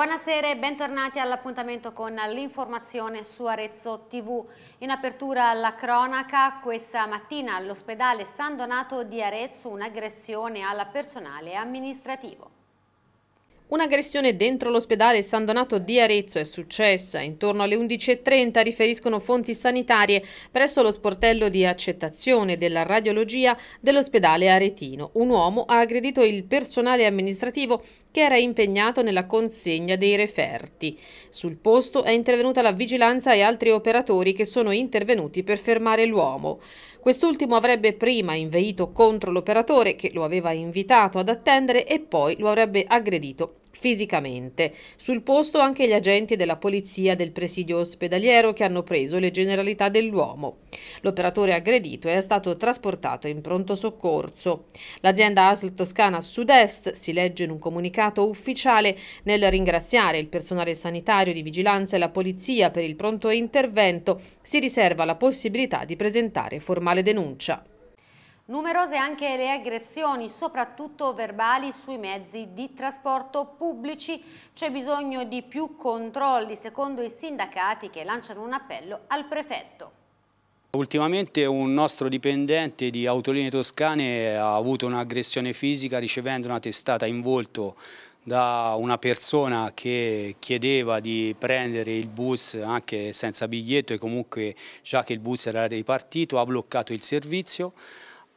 Buonasera e bentornati all'appuntamento con l'informazione su Arezzo TV. In apertura alla cronaca, questa mattina all'ospedale San Donato di Arezzo un'aggressione al personale amministrativo. Un'aggressione dentro l'ospedale San Donato di Arezzo è successa intorno alle 11.30, riferiscono fonti sanitarie, presso lo sportello di accettazione della radiologia dell'ospedale aretino. Un uomo ha aggredito il personale amministrativo che era impegnato nella consegna dei referti. Sul posto è intervenuta la vigilanza e altri operatori che sono intervenuti per fermare l'uomo. Quest'ultimo avrebbe prima inveito contro l'operatore che lo aveva invitato ad attendere e poi lo avrebbe aggredito fisicamente. Sul posto anche gli agenti della polizia del presidio ospedaliero che hanno preso le generalità dell'uomo. L'operatore aggredito è stato trasportato in pronto soccorso. L'azienda ASL Toscana Sud-Est si legge in un comunicato ufficiale nel ringraziare il personale sanitario di vigilanza e la polizia per il pronto intervento si riserva la possibilità di presentare formale denuncia. Numerose anche le aggressioni, soprattutto verbali, sui mezzi di trasporto pubblici. C'è bisogno di più controlli, secondo i sindacati che lanciano un appello al prefetto. Ultimamente un nostro dipendente di Autolinee Toscane ha avuto un'aggressione fisica ricevendo una testata in volto da una persona che chiedeva di prendere il bus anche senza biglietto e comunque già che il bus era ripartito ha bloccato il servizio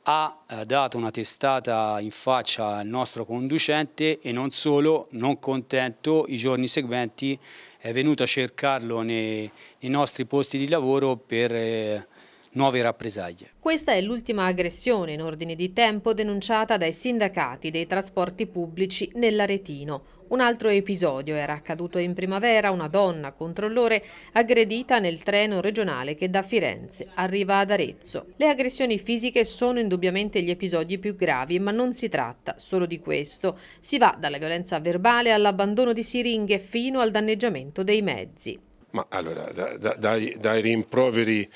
ha eh, dato una testata in faccia al nostro conducente e non solo, non contento, i giorni seguenti è venuto a cercarlo nei, nei nostri posti di lavoro per eh, nuove rappresaglie. Questa è l'ultima aggressione in ordine di tempo denunciata dai sindacati dei trasporti pubblici nell'Aretino. Un altro episodio era accaduto in primavera, una donna controllore aggredita nel treno regionale che da Firenze arriva ad Arezzo. Le aggressioni fisiche sono indubbiamente gli episodi più gravi, ma non si tratta solo di questo. Si va dalla violenza verbale all'abbandono di siringhe fino al danneggiamento dei mezzi. Ma allora, da, da, dai, dai, rimproveri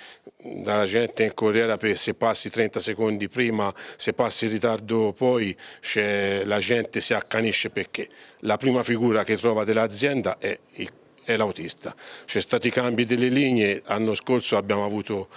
dalla gente in corriera per se passi 30 secondi prima, se passi in ritardo poi, la gente si accanisce perché la prima figura che trova dell'azienda è, è l'autista. C'è stati cambi delle linee, l'anno scorso abbiamo avuto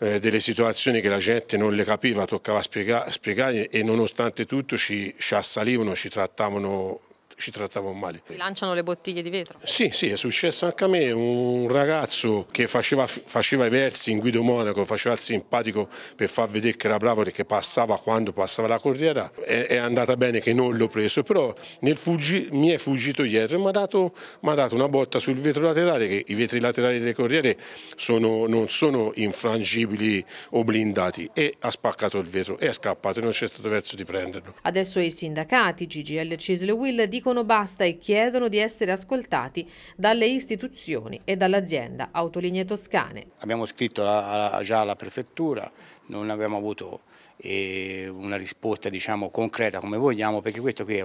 eh, delle situazioni che la gente non le capiva, toccava spiegare, spiegare e nonostante tutto ci, ci assalivano, ci trattavano ci trattavano male. Lanciano le bottiglie di vetro? Sì, sì, è successo anche a me, un ragazzo che faceva, faceva i versi in Guido Monaco, faceva il simpatico per far vedere che era bravo perché passava quando passava la corriera, è, è andata bene che non l'ho preso, però fuggi, mi è fuggito ieri e mi ha dato, dato, una botta sul vetro laterale, che i vetri laterali delle corriere sono, non sono infrangibili o blindati e ha spaccato il vetro e è scappato e non c'è stato verso di prenderlo. Adesso i sindacati, GGL Cisle Will, dicono dicono basta e chiedono di essere ascoltati dalle istituzioni e dall'azienda Autolinee Toscane. Abbiamo scritto già alla prefettura, non abbiamo avuto una risposta diciamo, concreta come vogliamo perché questo qui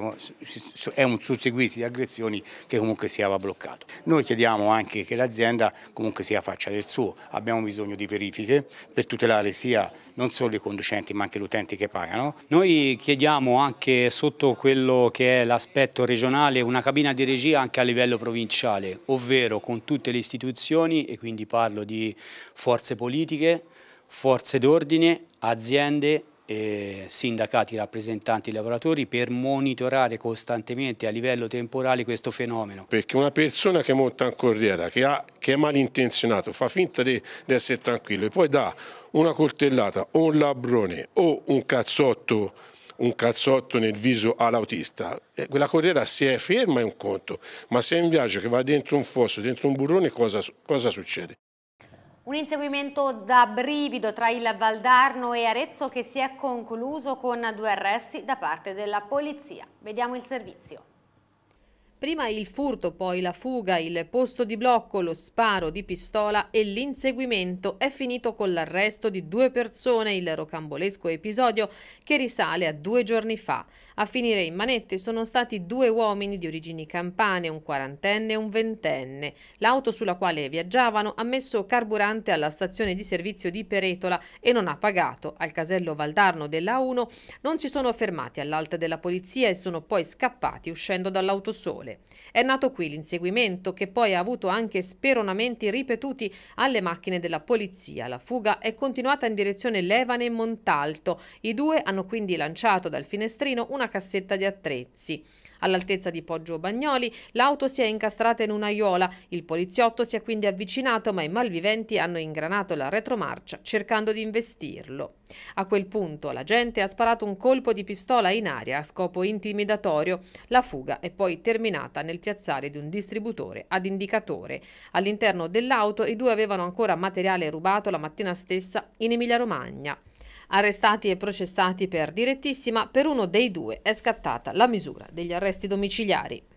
è un susseguirsi di aggressioni che comunque sia bloccato. Noi chiediamo anche che l'azienda comunque sia faccia del suo, abbiamo bisogno di verifiche per tutelare sia non solo i conducenti ma anche gli utenti che pagano. Noi chiediamo anche sotto quello che è l'aspetto regionale una cabina di regia anche a livello provinciale, ovvero con tutte le istituzioni e quindi parlo di forze politiche, forze d'ordine, aziende eh, sindacati rappresentanti lavoratori per monitorare costantemente a livello temporale questo fenomeno. Perché una persona che monta in corriera, che, ha, che è malintenzionato, fa finta di, di, essere tranquillo e poi dà una coltellata o un labrone o un cazzotto un cazzotto nel viso all'autista, eh, quella corriera se è ferma è un conto, ma se è in viaggio che va dentro un fosso, dentro un burrone, cosa, cosa succede? Un inseguimento da brivido tra il Valdarno e Arezzo che si è concluso con due arresti da parte della polizia. Vediamo il servizio. Prima il furto, poi la fuga, il posto di blocco, lo sparo di pistola e l'inseguimento è finito con l'arresto di due persone, il rocambolesco episodio che risale a due giorni fa. A finire in manette sono stati due uomini di origini campane, un quarantenne e un ventenne. L'auto sulla quale viaggiavano ha messo carburante alla stazione di servizio di Peretola e non ha pagato. Al casello Valdarno della 1 non si sono fermati all'alta della polizia e sono poi scappati uscendo dall'auto sole. È nato qui l'inseguimento che poi ha avuto anche speronamenti ripetuti alle macchine della polizia. La fuga è continuata in direzione Levane e Montalto. I due hanno quindi lanciato dal finestrino una cassetta di attrezzi. All'altezza di Poggio Bagnoli l'auto si è incastrata in un'aiuola, il poliziotto si è quindi avvicinato ma i malviventi hanno ingranato la retromarcia cercando di investirlo. A quel punto la gente ha sparato un colpo di pistola in aria a scopo intimidatorio. La fuga è poi terminata nel piazzale di un distributore ad indicatore. All'interno dell'auto i due avevano ancora materiale rubato la mattina stessa in Emilia-Romagna. Arrestati e processati per direttissima, per uno dei due è scattata la misura degli arresti domiciliari.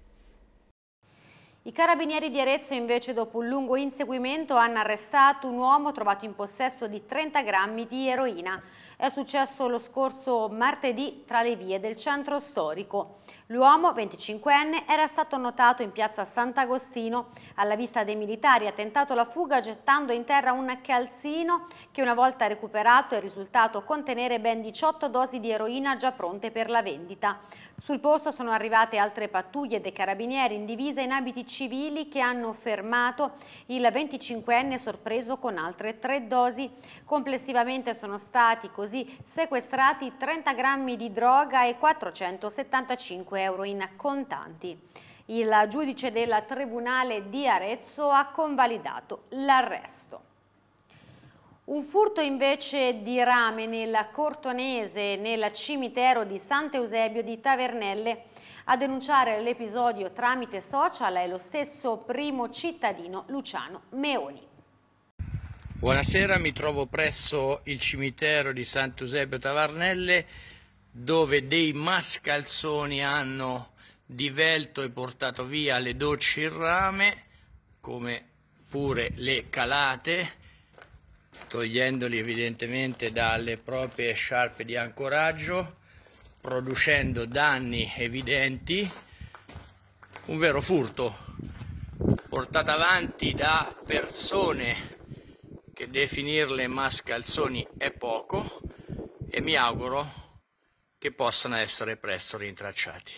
I carabinieri di Arezzo invece dopo un lungo inseguimento hanno arrestato un uomo trovato in possesso di 30 grammi di eroina. È successo lo scorso martedì tra le vie del centro storico. L'uomo, 25enne, era stato notato in piazza Sant'Agostino. Alla vista dei militari ha tentato la fuga gettando in terra un calzino che una volta recuperato è risultato contenere ben 18 dosi di eroina già pronte per la vendita. Sul posto sono arrivate altre pattuglie dei carabinieri in divisa in abiti civili che hanno fermato il 25enne sorpreso con altre tre dosi. Complessivamente sono stati così sequestrati 30 grammi di droga e 475 euro in contanti. Il giudice del Tribunale di Arezzo ha convalidato l'arresto. Un furto invece di rame nel Cortonese, nel cimitero di Sant'Eusebio di Tavernelle. A denunciare l'episodio tramite social è lo stesso primo cittadino Luciano Meoni. Buonasera, mi trovo presso il cimitero di Sant'Eusebio Tavernelle dove dei mascalzoni hanno divelto e portato via le docce in rame come pure le calate togliendoli evidentemente dalle proprie sciarpe di ancoraggio, producendo danni evidenti, un vero furto portato avanti da persone che definirle mascalzoni è poco e mi auguro che possano essere presto rintracciati.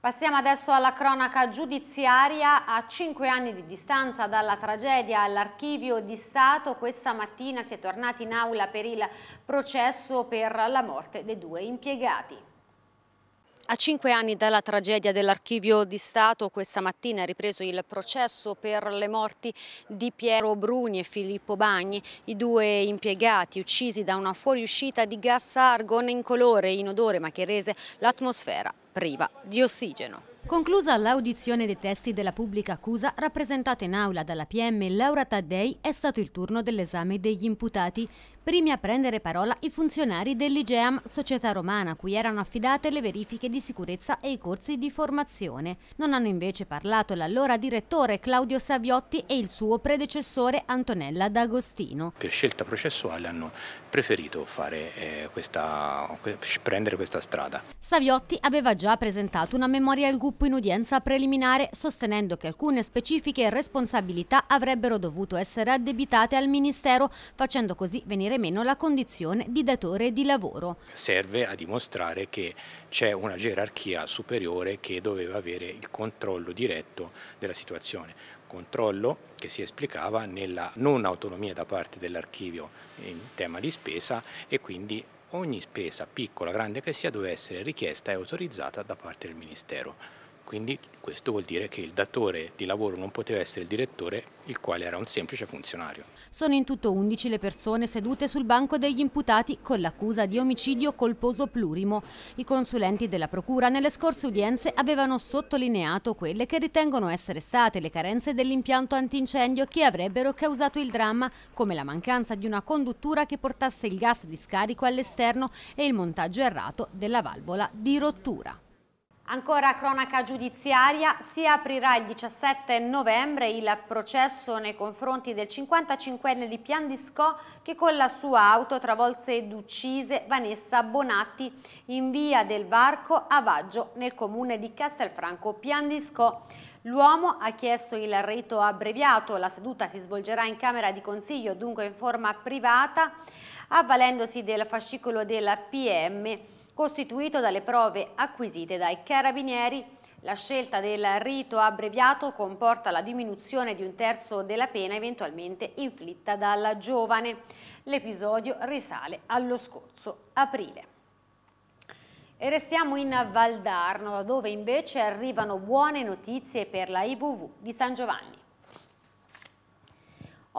Passiamo adesso alla cronaca giudiziaria. A cinque anni di distanza dalla tragedia all'archivio di Stato, questa mattina si è tornati in aula per il processo per la morte dei due impiegati. A cinque anni dalla tragedia dell'archivio di Stato, questa mattina è ripreso il processo per le morti di Piero Bruni e Filippo Bagni, i due impiegati uccisi da una fuoriuscita di gas argon incolore e inodore ma che rese l'atmosfera priva di ossigeno. Conclusa l'audizione dei testi della pubblica accusa rappresentata in aula dalla PM Laura Taddei, è stato il turno dell'esame degli imputati. Primi a prendere parola i funzionari dell'IGEAM, società romana, a cui erano affidate le verifiche di sicurezza e i corsi di formazione. Non hanno invece parlato l'allora direttore Claudio Saviotti e il suo predecessore Antonella D'Agostino. Per scelta processuale hanno preferito fare, eh, questa, prendere questa strada. Saviotti aveva già presentato una memoria al gruppo in udienza preliminare sostenendo che alcune specifiche responsabilità avrebbero dovuto essere addebitate al Ministero, facendo così venire meno la condizione di datore di lavoro. Serve a dimostrare che c'è una gerarchia superiore che doveva avere il controllo diretto della situazione controllo che si esplicava nella non autonomia da parte dell'archivio in tema di spesa e quindi ogni spesa, piccola, grande che sia, doveva essere richiesta e autorizzata da parte del Ministero. Quindi questo vuol dire che il datore di lavoro non poteva essere il direttore, il quale era un semplice funzionario. Sono in tutto 11 le persone sedute sul banco degli imputati con l'accusa di omicidio colposo plurimo. I consulenti della Procura nelle scorse udienze avevano sottolineato quelle che ritengono essere state le carenze dell'impianto antincendio che avrebbero causato il dramma, come la mancanza di una conduttura che portasse il gas di scarico all'esterno e il montaggio errato della valvola di rottura. Ancora cronaca giudiziaria, si aprirà il 17 novembre il processo nei confronti del 55enne di Piandisco che con la sua auto travolse ed uccise Vanessa Bonatti in via del Varco a Vaggio nel comune di Castelfranco Piandisco. L'uomo ha chiesto il rito abbreviato, la seduta si svolgerà in camera di consiglio dunque in forma privata avvalendosi del fascicolo della PM costituito dalle prove acquisite dai carabinieri. La scelta del rito abbreviato comporta la diminuzione di un terzo della pena eventualmente inflitta dalla giovane. L'episodio risale allo scorso aprile. E restiamo in Valdarno, dove invece arrivano buone notizie per la IVV di San Giovanni.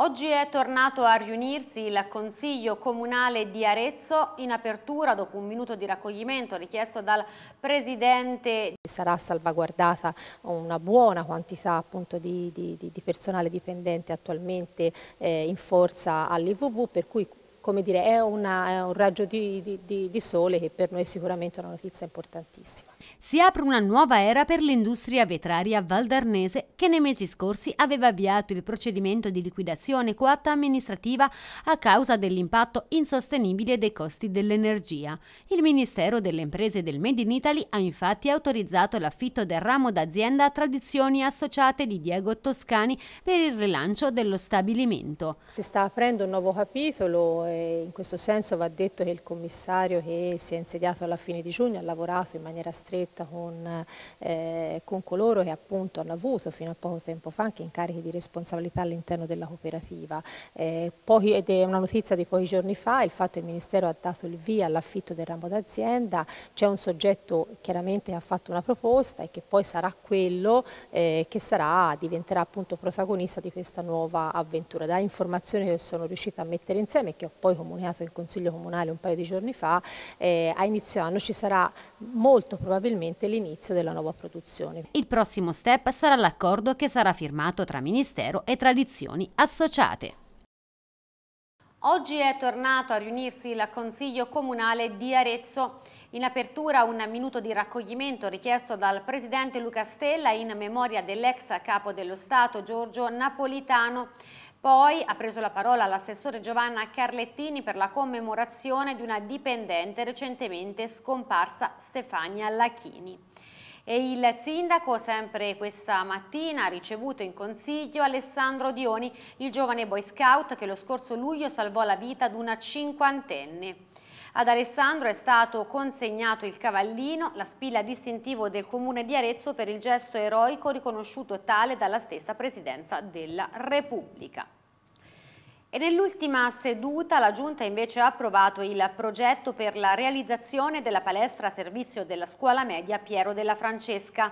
Oggi è tornato a riunirsi il Consiglio Comunale di Arezzo in apertura dopo un minuto di raccoglimento richiesto dal Presidente. Sarà salvaguardata una buona quantità appunto, di, di, di, personale dipendente attualmente eh, in forza all'IVV per cui come dire, è, una, è un raggio di, di, sole che per noi è sicuramente una notizia importantissima si apre una nuova era per l'industria vetraria valdarnese che nei mesi scorsi aveva avviato il procedimento di liquidazione coatta amministrativa a causa dell'impatto insostenibile dei costi dell'energia. Il Ministero delle Imprese del Made in Italy ha infatti autorizzato l'affitto del ramo d'azienda a tradizioni associate di Diego Toscani per il rilancio dello stabilimento. Si sta aprendo un nuovo capitolo e in questo senso va detto che il commissario che si è insediato alla fine di giugno ha lavorato in maniera stretta stretta con, eh, con, coloro che appunto hanno avuto fino a poco tempo fa anche incarichi di responsabilità all'interno della cooperativa. Eh, poi, ed è una notizia di pochi giorni fa, il fatto che il Ministero ha dato il via all'affitto del ramo d'azienda, c'è un soggetto chiaramente che ha fatto una proposta e che poi sarà quello eh, che sarà, diventerà appunto protagonista di questa nuova avventura. Da informazioni che sono riuscita a mettere insieme e che ho poi comunicato in Consiglio Comunale un paio di giorni fa, eh, a inizio anno ci sarà molto probabilmente probabilmente l'inizio della nuova produzione. Il prossimo step sarà l'accordo che sarà firmato tra Ministero e tradizioni associate. Oggi è tornato a riunirsi il Consiglio Comunale di Arezzo. In apertura un minuto di raccoglimento richiesto dal Presidente Luca Stella in memoria dell'ex capo dello Stato Giorgio Napolitano. Poi ha preso la parola l'assessore Giovanna Carlettini per la commemorazione di una dipendente recentemente scomparsa Stefania Lachini. E il sindaco sempre questa mattina ha ricevuto in consiglio Alessandro Dioni, il giovane boy scout che lo scorso luglio salvò la vita ad una cinquantenne. Ad Alessandro è stato consegnato il cavallino, la spilla distintivo del comune di Arezzo per il gesto eroico riconosciuto tale dalla stessa Presidenza della Repubblica. E nell'ultima seduta la Giunta invece ha approvato il progetto per la realizzazione della palestra a servizio della scuola media Piero della Francesca.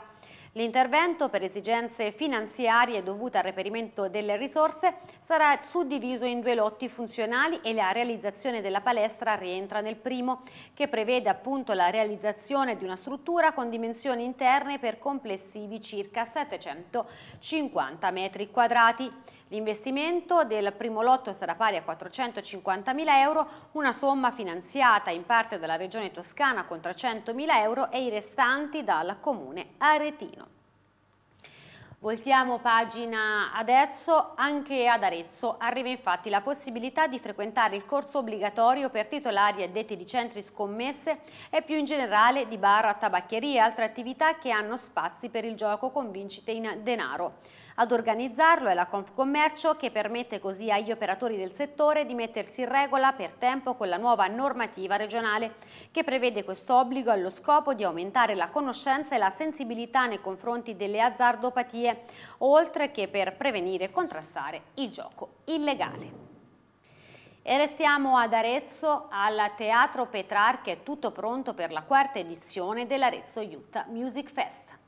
L'intervento per esigenze finanziarie dovute al reperimento delle risorse sarà suddiviso in due lotti funzionali e la realizzazione della palestra rientra nel primo, che prevede appunto la realizzazione di una struttura con dimensioni interne per complessivi circa 750 metri quadrati. L'investimento del primo lotto sarà pari a 450.000 euro, una somma finanziata in parte dalla Regione Toscana con 300.000 euro e i restanti dal Comune Aretino. Voltiamo pagina adesso, anche ad Arezzo arriva infatti la possibilità di frequentare il corso obbligatorio per titolari addetti di centri scommesse e più in generale di bar, tabaccherie e altre attività che hanno spazi per il gioco con vincite in denaro. Ad organizzarlo è la Confcommercio che permette così agli operatori del settore di mettersi in regola per tempo con la nuova normativa regionale che prevede questo obbligo allo scopo di aumentare la conoscenza e la sensibilità nei confronti delle azzardopatie, oltre che per prevenire e contrastare il gioco illegale. E restiamo ad Arezzo, al Teatro Petrarca è tutto pronto per la quarta edizione dell'Arezzo Utah Music Fest.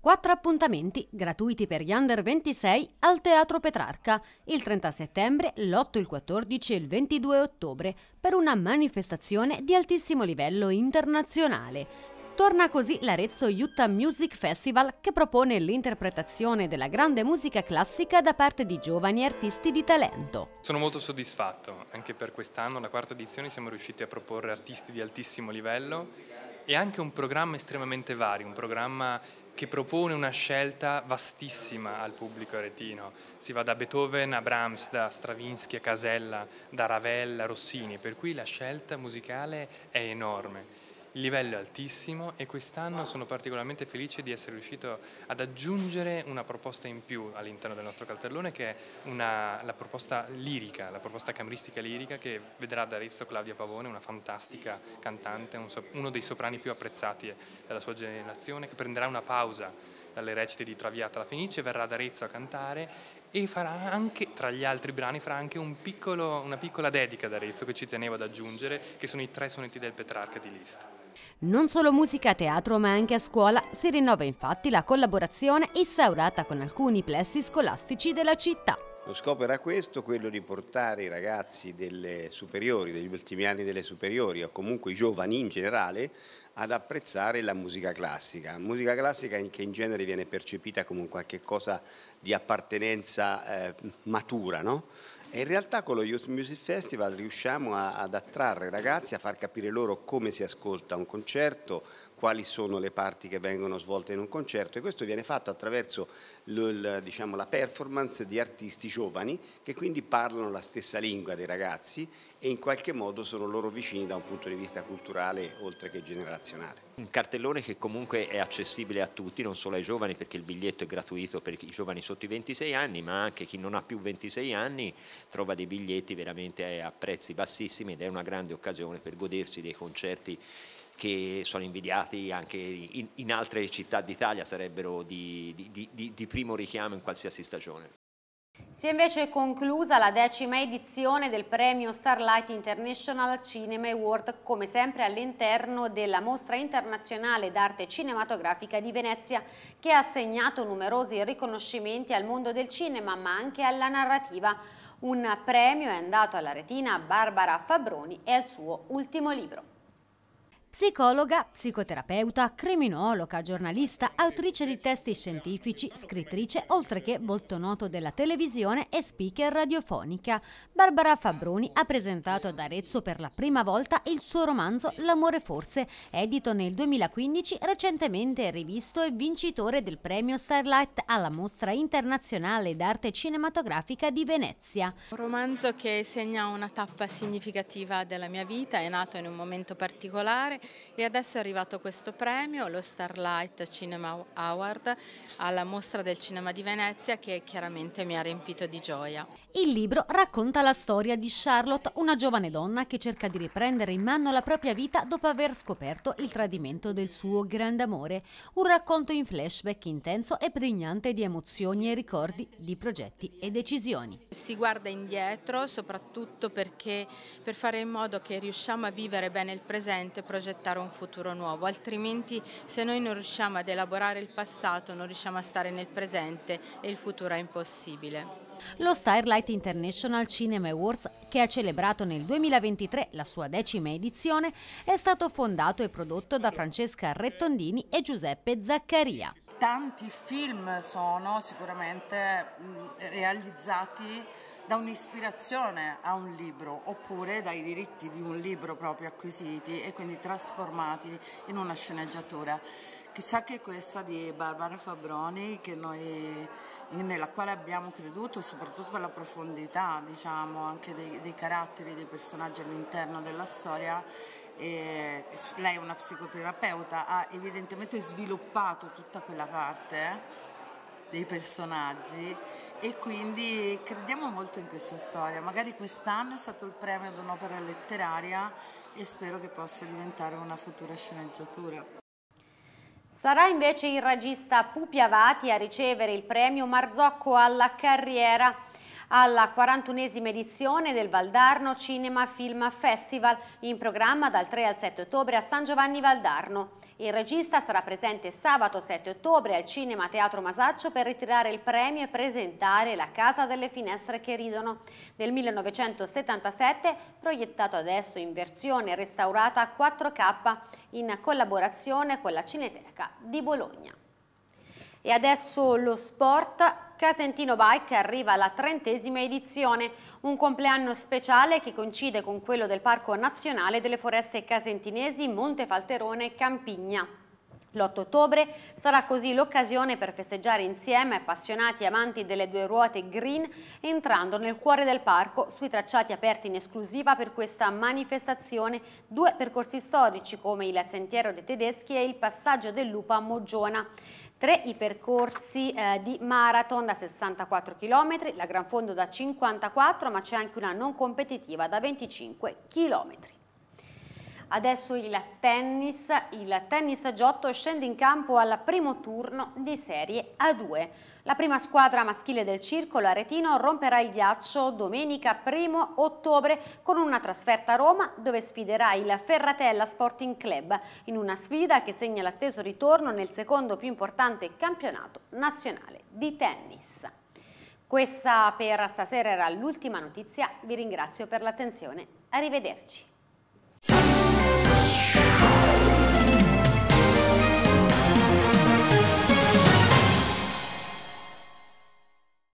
Quattro appuntamenti gratuiti per gli under 26 al Teatro Petrarca il 30 settembre, l'8, il 14 e il 22 ottobre per una manifestazione di altissimo livello internazionale. Torna così l'Arezzo Utah Music Festival che propone l'interpretazione della grande musica classica da parte di giovani artisti di talento. Sono molto soddisfatto, anche per quest'anno, la quarta edizione, siamo riusciti a proporre artisti di altissimo livello e anche un programma estremamente vario, un programma che propone una scelta vastissima al pubblico aretino. Si va da Beethoven a Brahms, da Stravinsky a Casella, da Ravel a Rossini, per cui la scelta musicale è enorme. Il livello è altissimo e quest'anno sono particolarmente felice di essere riuscito ad aggiungere una proposta in più all'interno del nostro cartellone che è una, la proposta lirica, la proposta camristica lirica che vedrà da Arezzo Claudia Pavone, una fantastica cantante, un, uno dei soprani più apprezzati della sua generazione, che prenderà una pausa dalle recite di Traviata alla Fenice, verrà ad Arezzo a cantare e farà anche, tra gli altri brani, farà anche un piccolo, una piccola dedica ad Arezzo che ci tenevo ad aggiungere, che sono i tre sonetti del Petrarca di Liszt. Non solo musica a teatro ma anche a scuola si rinnova infatti la collaborazione instaurata con alcuni plessi scolastici della città. Lo scopo era questo, quello di portare i ragazzi delle superiori, degli ultimi anni delle superiori o comunque i giovani in generale ad apprezzare la musica classica. Musica classica che in genere viene percepita come qualche cosa di appartenenza eh, matura, no? E in realtà con lo Youth Music Festival riusciamo a, ad attrarre i ragazzi, a far capire loro come si ascolta un concerto, quali sono le parti che vengono svolte in un concerto. E questo viene fatto attraverso il, diciamo, la performance di artisti giovani che quindi parlano la stessa lingua dei ragazzi e in qualche modo sono loro vicini da un punto di vista culturale oltre che generazionale. Un cartellone che comunque è accessibile a tutti, non solo ai giovani perché il biglietto è gratuito per i giovani sotto i 26 anni, ma anche chi non ha più 26 anni trova dei biglietti veramente a prezzi bassissimi ed è una grande occasione per godersi dei concerti che sono invidiati anche in, altre città d'Italia, sarebbero di, di, di, di primo richiamo in qualsiasi stagione. Si è invece conclusa la decima edizione del premio Starlight International Cinema Award, come sempre all'interno della Mostra Internazionale d'Arte Cinematografica di Venezia, che ha assegnato numerosi riconoscimenti al mondo del cinema, ma anche alla narrativa. Un premio è andato alla retina Barbara Fabroni e al suo ultimo libro. Psicologa, psicoterapeuta, criminologa, giornalista, autrice di testi scientifici, scrittrice, oltre che molto noto della televisione e speaker radiofonica, Barbara Fabroni ha presentato ad Arezzo per la prima volta il suo romanzo L'amore forse, edito nel 2015, recentemente rivisto e vincitore del premio Starlight alla Mostra Internazionale d'Arte Cinematografica di Venezia. Un romanzo che segna una tappa significativa della mia vita, è nato in un momento particolare e adesso è arrivato questo premio, lo Starlight Cinema Award, alla Mostra del Cinema di Venezia che chiaramente mi ha riempito di gioia. Il libro racconta la storia di Charlotte, una giovane donna che cerca di riprendere in mano la propria vita dopo aver scoperto il tradimento del suo grande amore. Un racconto in flashback intenso e pregnante di emozioni e ricordi, di progetti e decisioni. Si guarda indietro soprattutto perché per fare in modo che riusciamo a vivere bene il presente e progettare un futuro nuovo, altrimenti se noi non riusciamo ad elaborare il passato non riusciamo a stare nel presente e il futuro è impossibile. Lo Starlight International Cinema Awards, che ha celebrato nel 2023 la sua decima edizione, è stato fondato e prodotto da Francesca Rettondini e Giuseppe Zaccaria. Tanti film sono sicuramente realizzati da un'ispirazione a un libro oppure dai diritti di un libro proprio acquisiti e quindi trasformati in una sceneggiatura. Chissà che questa di Barbara Fabroni noi nella quale abbiamo creduto soprattutto per la profondità diciamo, anche dei, dei caratteri dei personaggi all'interno della storia e lei è una psicoterapeuta, ha evidentemente sviluppato tutta quella parte dei personaggi e quindi crediamo molto in questa storia. Magari quest'anno è stato il premio ad un'opera letteraria e spero che possa diventare una futura sceneggiatura. Sarà invece il regista Pupi Avati a ricevere il premio Marzocco alla carriera alla 41esima edizione del Valdarno Cinema Film Festival in programma dal 3 al 7 ottobre a San Giovanni Valdarno. Il regista sarà presente sabato 7 ottobre al Cinema Teatro Masaccio per ritirare il premio e presentare La Casa delle Finestre che ridono del 1977, proiettato adesso in versione restaurata 4K in collaborazione con la Cineteca di Bologna. E adesso lo sport. Casentino Bike arriva alla trentesima edizione, un compleanno speciale che coincide con quello del Parco Nazionale delle Foreste Casentinesi Monte Falterone Campigna. L'8 ottobre sarà così l'occasione per festeggiare insieme appassionati amanti delle due ruote green entrando nel cuore del parco sui tracciati aperti in esclusiva per questa manifestazione due percorsi storici come il Sentiero dei Tedeschi e il Passaggio del Lupo a Moggiona. Tre i percorsi eh, di marathon da 64 km, la Gran Fondo da 54 ma c'è anche una non competitiva da 25 km. Adesso il tennis, il tennis Giotto scende in campo al primo turno di Serie A2. La prima squadra maschile del circolo aretino romperà il ghiaccio domenica 1 ottobre con una trasferta a Roma dove sfiderà il Ferratella Sporting Club in una sfida che segna l'atteso ritorno nel secondo più importante campionato nazionale di tennis. Questa per stasera era l'ultima notizia, vi ringrazio per l'attenzione, arrivederci.